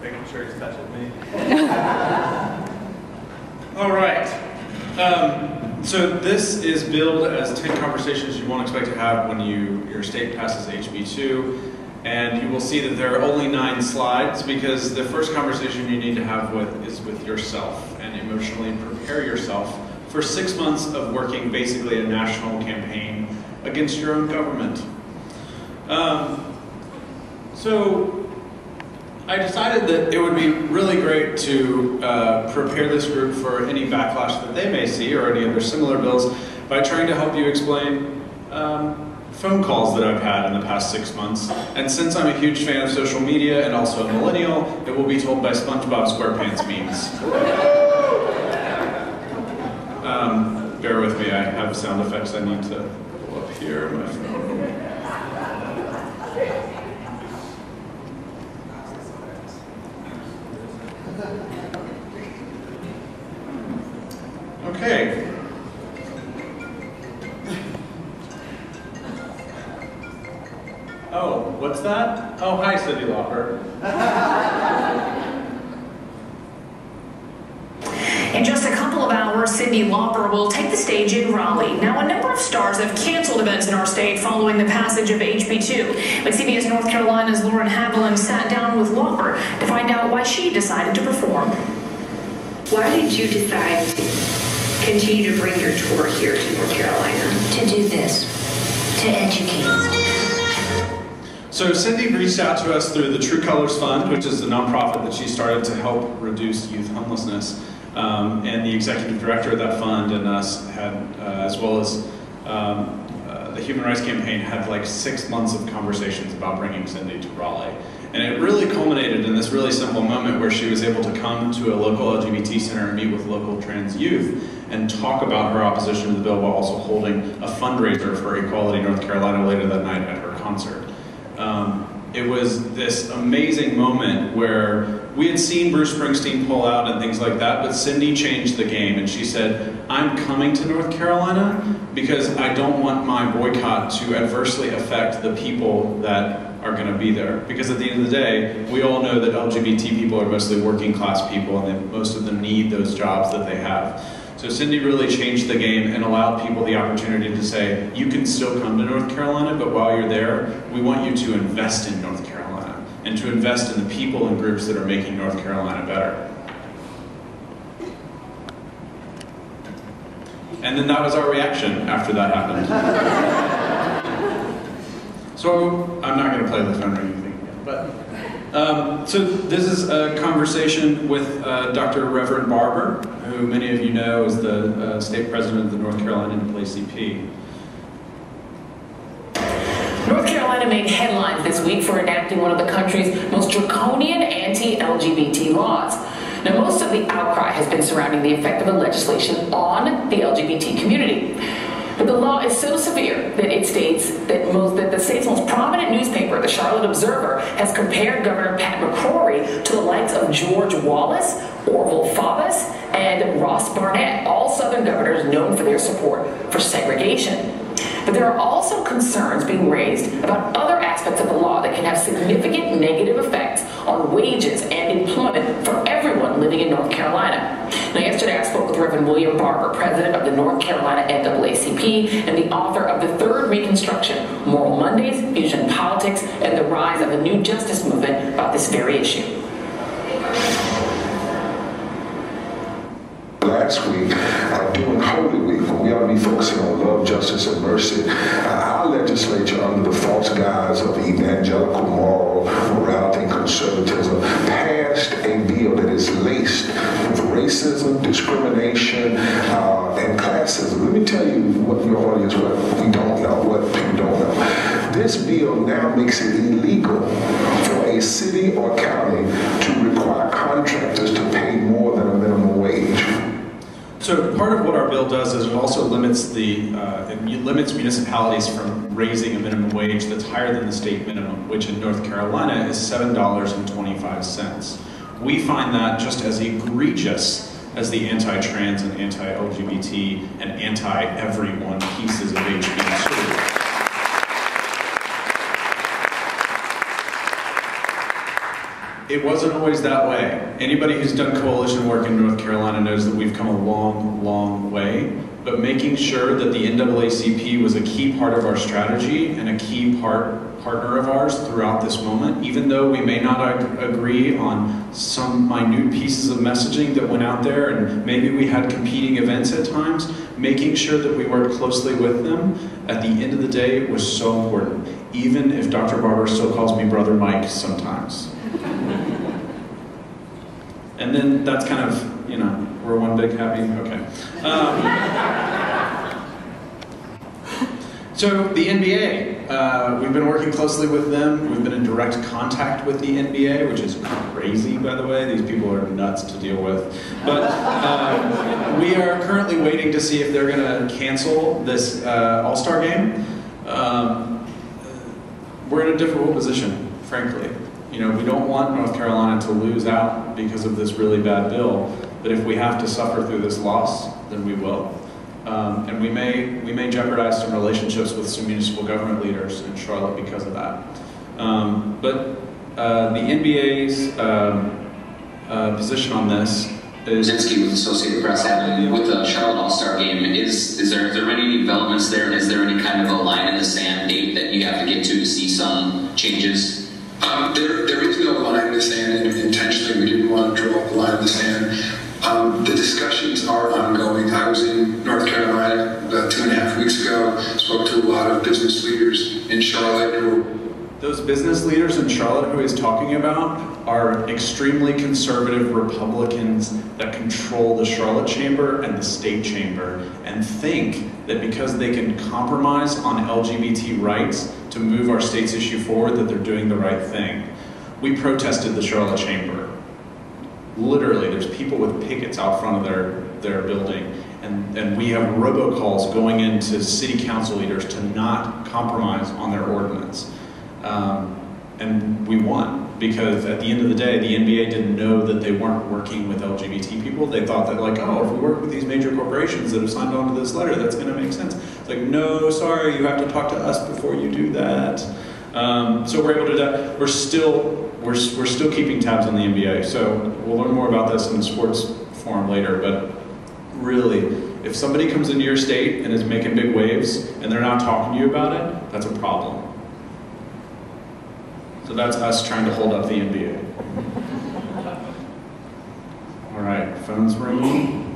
making sure he's touching me. All right. Um, so this is billed as 10 conversations you won't expect to have when you your state passes HB2. And you will see that there are only nine slides because the first conversation you need to have with is with yourself and emotionally prepare yourself for six months of working basically a national campaign against your own government. Um, so I decided that it would be really great to uh, prepare this group for any backlash that they may see or any other similar bills by trying to help you explain um, phone calls that I've had in the past six months. And since I'm a huge fan of social media and also a millennial, it will be told by SpongeBob SquarePants memes. Um, bear with me, I have sound effects I need to pull up here Okay. Oh, what's that? Oh, hi, Cyndi Lauper. In just a couple of hours, Cyndi Lauper will take the stage in Raleigh. Now, a number of stars have canceled events in our state following the passage of HB2. But CBS North Carolina's Lauren Haviland sat down with Lauper to find out why she decided to perform. Why did you decide to continue to bring your tour here to North Carolina? To do this, to educate. So Cyndi reached out to us through the True Colors Fund, which is a nonprofit that she started to help reduce youth homelessness. Um, and the executive director of that fund and us had, uh, as well as um, uh, the Human Rights Campaign, had like six months of conversations about bringing Cyndi to Raleigh. And it really culminated in this really simple moment where she was able to come to a local LGBT center and meet with local trans youth and talk about her opposition to the bill while also holding a fundraiser for Equality North Carolina later that night at her concert. Um, it was this amazing moment where we had seen Bruce Springsteen pull out and things like that, but Cyndi changed the game and she said, I'm coming to North Carolina because I don't want my boycott to adversely affect the people that are going to be there. Because at the end of the day, we all know that LGBT people are mostly working class people and they, most of them need those jobs that they have. So Cyndi really changed the game and allowed people the opportunity to say, you can still come to North Carolina, but while you're there, we want you to invest in North Carolina and to invest in the people and groups that are making North Carolina better. And then that was our reaction after that happened. so I'm not going to play the phone or anything again, but um, so this is a conversation with uh, Dr. Reverend Barber, who many of you know is the uh, state president of the North Carolina NAACP. North Carolina made headlines this week for enacting one of the country's most draconian anti-LGBT laws. Now, most of the outcry has been surrounding the effect of the legislation on the LGBT community. The law is so severe that it states that most that the state's most prominent newspaper, the Charlotte Observer, has compared Governor Pat McCrory to the likes of George Wallace, Orval Faubus, and Ross Barnett, all Southern governors known for their support for segregation. But there are also concerns being raised about other aspects of the law that can have significant negative effects on wages and employment for everyone living in North Carolina. Now, yesterday I spoke with Reverend William Barber, president of the North Carolina NAACP and the author of The Third Reconstruction Moral Mondays, Fusion Politics, and the Rise of the New Justice Movement about this very issue. Last week uh, during Holy Week when we ought to be focusing on love, justice, and mercy. Uh, our legislature, under the false guise of evangelical moral morality and conservatism, passed a bill that is laced with racism, discrimination, uh, and classism. Let me tell you what your audience, what we don't know, what people don't know. This bill now makes it illegal for a city or county to require contractors to So part of what our bill does is it also limits the uh, it limits municipalities from raising a minimum wage that's higher than the state minimum, which in North Carolina is seven dollars and twenty-five cents. We find that just as egregious as the anti-trans and anti-LGBT and anti-everyone pieces of HB2. It wasn't always that way. Anybody who's done coalition work in North Carolina knows that we've come a long, long way. But making sure that the NAACP was a key part of our strategy and a key part partner of ours throughout this moment, even though we may not ag- agree on some minute pieces of messaging that went out there, and maybe we had competing events at times, making sure that we worked closely with them at the end of the day was so important, even if Dr. Barber still calls me Brother Mike sometimes. And then that's kind of, you know, we're one big happy, okay. Um, so the NBA, uh, we've been working closely with them. We've been in direct contact with the NBA, which is crazy, by the way. These people are nuts to deal with. But uh, we are currently waiting to see if they're going to cancel this uh, All Star game. Um, we're in a difficult position, frankly. You know, we don't want North Carolina to lose out because of this really bad bill. But if we have to suffer through this loss, then we will. Um, and we may, we may jeopardize some relationships with some municipal government leaders in Charlotte because of that. Um, but uh, the NBA's um, uh, position on this is Zinsky with Associated Press and with the Charlotte All Star Game. Is is there is there any developments there, and is there any kind of a line in the sand date that you have to get to to see some changes? Um, there, there is no line in the sand, and intentionally we didn't want to draw a line in the sand. Um, the discussions are ongoing. I was in North Carolina about two and a half weeks ago, spoke to a lot of business leaders in Charlotte who Those business leaders in Charlotte who he's talking about are extremely conservative Republicans that control the Charlotte Chamber and the state chamber and think that because they can compromise on LGBT rights to move our state's issue forward that they're doing the right thing. We protested the Charlotte Chamber. Literally, there's people with pickets out front of their, their building and, and we have robocalls going into city council leaders to not compromise on their ordinance. Um, and we won because at the end of the day, the NBA didn't know that they weren't working with LGBT people. They thought that like, oh, if we work with these major corporations that have signed on to this letter, that's going to make sense. It's like, no, sorry, you have to talk to us before you do that. Um, so we're able to. do- We're still we're, we're still keeping tabs on the NBA. So we'll learn more about this in the sports forum later. But really, if somebody comes into your state and is making big waves and they're not talking to you about it, that's a problem. So that's us trying to hold up the NBA. All right, phones ringing.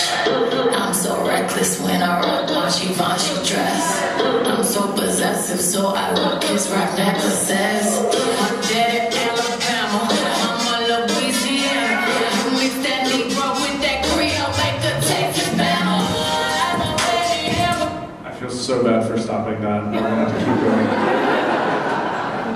I'm so reckless when I rock my Givenchy dress. I'm so possessive, so I look kiss rock necklaces. So bad for stopping that. I want to keep going.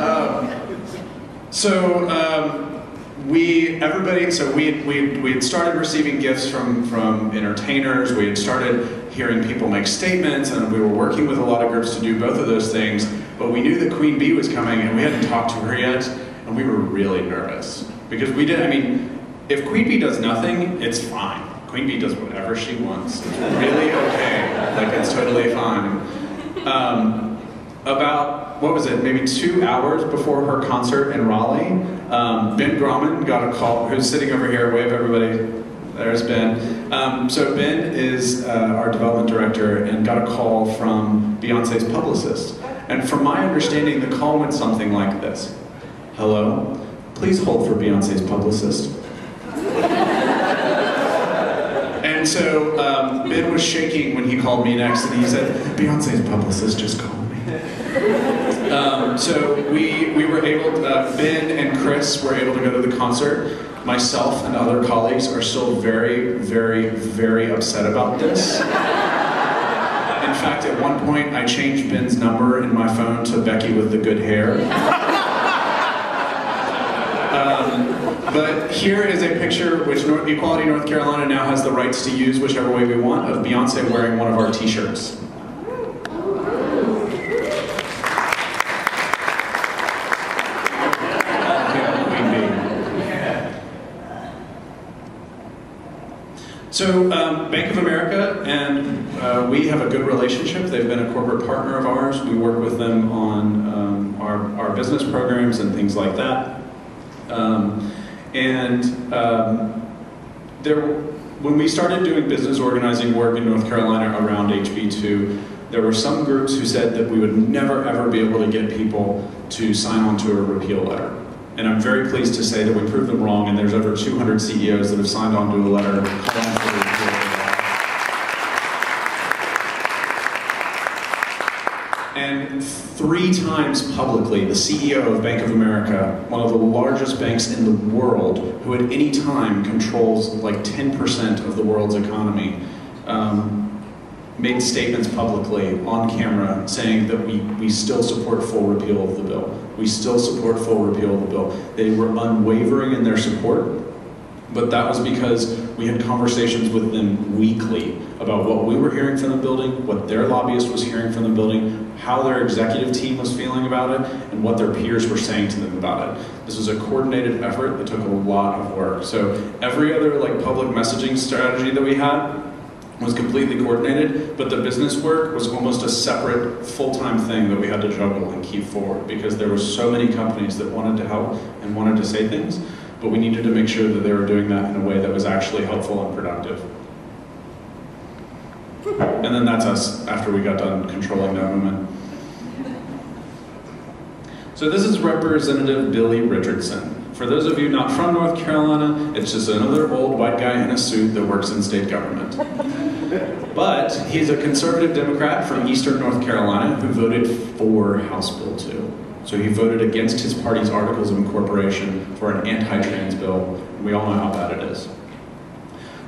Um, so um, we, everybody, so we, we, we had started receiving gifts from, from entertainers. We had started hearing people make statements, and we were working with a lot of groups to do both of those things. But we knew that Queen Bee was coming, and we hadn't talked to her yet, and we were really nervous because we did. I mean, if Queen Bee does nothing, it's fine. Queen Bee does whatever she wants. It's really okay. Like it's totally fine. Um, about what was it? Maybe two hours before her concert in Raleigh, um, Ben Grauman got a call. Who's sitting over here? Wave everybody. There's Ben. Um, so Ben is uh, our development director and got a call from Beyonce's publicist. And from my understanding, the call went something like this: "Hello, please hold for Beyonce's publicist." And so um, Ben was shaking when he called me next, and he said, "Beyonce's publicist just called me." Um, so we we were able, to, uh, Ben and Chris were able to go to the concert. Myself and other colleagues are still very, very, very upset about this. In fact, at one point, I changed Ben's number in my phone to Becky with the good hair. Um, but here is a picture which North, Equality North Carolina now has the rights to use whichever way we want of Beyonce wearing one of our t-shirts. So um, Bank of America and uh, we have a good relationship. They've been a corporate partner of ours. We work with them on um, our, our business programs and things like that. Um, and um, there, when we started doing business organizing work in North Carolina around HB2, there were some groups who said that we would never ever be able to get people to sign on to a repeal letter. And I'm very pleased to say that we proved them wrong, and there's over 200 CEOs that have signed on to a letter calling for the repeal of the law. And three times publicly, the CEO of Bank of America, one of the largest banks in the world, who at any time controls like 10% of the world's economy, um, made statements publicly on camera saying that we, we still support full repeal of the bill. We still support full repeal of the bill. They were unwavering in their support, but that was because we had conversations with them weekly about what we were hearing from the building, what their lobbyist was hearing from the building, how their executive team was feeling about it, and what their peers were saying to them about it. This was a coordinated effort that took a lot of work. So every other like public messaging strategy that we had was completely coordinated, but the business work was almost a separate full-time thing that we had to juggle and keep forward because there were so many companies that wanted to help and wanted to say things, but we needed to make sure that they were doing that in a way that was actually helpful and productive. And then that's us after we got done controlling that movement. So this is Representative Billy Richardson. For those of you not from North Carolina, it's just another old white guy in a suit that works in state government. But he's a conservative Democrat from eastern North Carolina who voted for House Bill 2. So he voted against his party's articles of incorporation for an anti-trans bill. We all know how bad it is.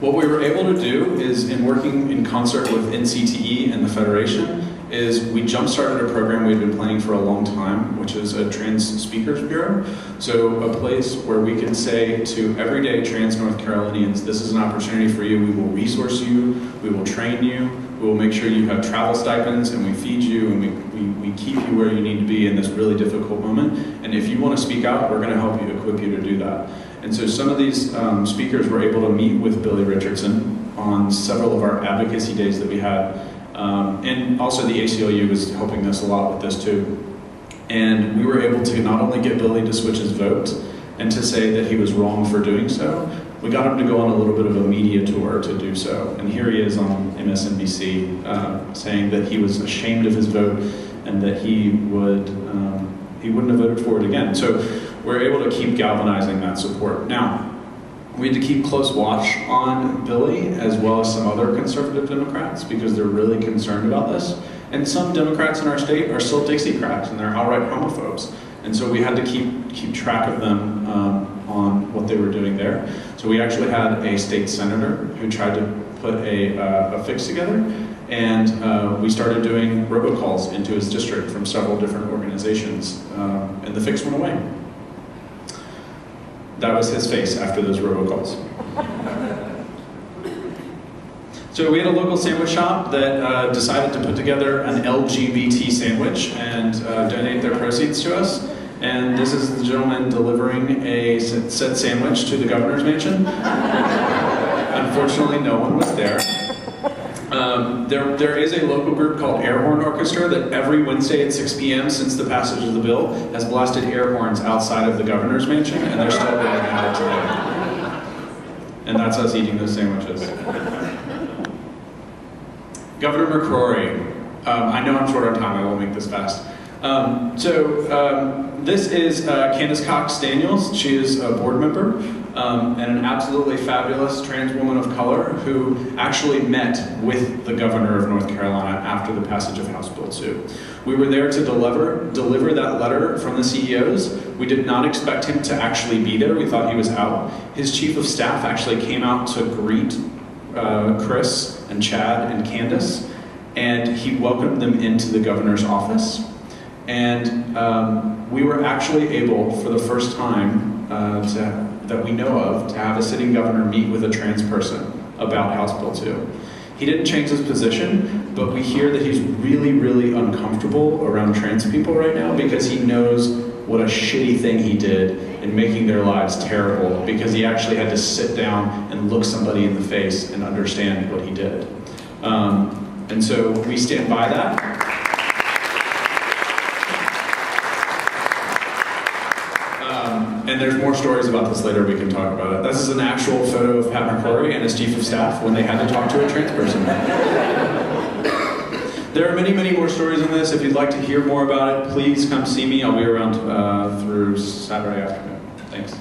What we were able to do is, in working in concert with NCTE and the Federation, is we jump-started a program we've been planning for a long time, which is a Trans Speakers Bureau. So a place where we can say to everyday trans North Carolinians, this is an opportunity for you, we will resource you, we will train you, we will make sure you have travel stipends, and we feed you, and we, we, we keep you where you need to be in this really difficult moment. And if you want to speak out, we're going to help you, equip you to do that. And so some of these um, speakers were able to meet with Billy Richardson on several of our advocacy days that we had um, and also the ACLU was helping us a lot with this too. And we were able to not only get Billy to switch his vote and to say that he was wrong for doing so, we got him to go on a little bit of a media tour to do so. And here he is on MSNBC uh, saying that he was ashamed of his vote and that he would um, he wouldn't have voted for it again. So we're able to keep galvanizing that support. Now, we had to keep close watch on Billy as well as some other conservative Democrats because they're really concerned about this. And some Democrats in our state are still Dixiecrats and they're outright homophobes. And so we had to keep keep track of them um, on what they were doing there. So we actually had a state senator who tried to put a, uh, a fix together and uh, we started doing robocalls into his district from several different organizations um, and the fix went away. That was his face after those robocalls. So we had a local sandwich shop that uh, decided to put together an LGBT sandwich and uh, donate their proceeds to us. And this is the gentleman delivering a said sandwich to the governor's mansion. Unfortunately, no one was there. Um, there, there is a local group called Airhorn Orchestra that every Wednesday at 6 p.m. since the passage of the bill has blasted air horns outside of the governor's mansion, and they're still going at it today. And that's us eating those sandwiches. Governor McCrory, um, I know I'm short on time, I will make this fast. Um, so um, this is uh, Candace Cox Daniels. She is a board member um, and an absolutely fabulous trans woman of color who actually met with the governor of North Carolina after the passage of House Bill 2. We were there to deliver, deliver that letter from the CEOs. We did not expect him to actually be there. We thought he was out. His chief of staff actually came out to greet uh, Chris and Chad and Candace, and he welcomed them into the governor's office. And um, we were actually able, for the first time uh, to, that we know of, to have a sitting governor meet with a trans person about House Bill 2. He didn't change his position, but we hear that he's really, really uncomfortable around trans people right now because he knows what a shitty thing he did in making their lives terrible because he actually had to sit down and look somebody in the face and understand what he did. Um, And so we stand by that. And there's more stories about this later. We can talk about it. This is an actual photo of Pat McCrory and his chief of staff when they had to talk to a trans person. There are many, many more stories on this. If you'd like to hear more about it, please come see me. I'll be around uh, through Saturday afternoon. Thanks.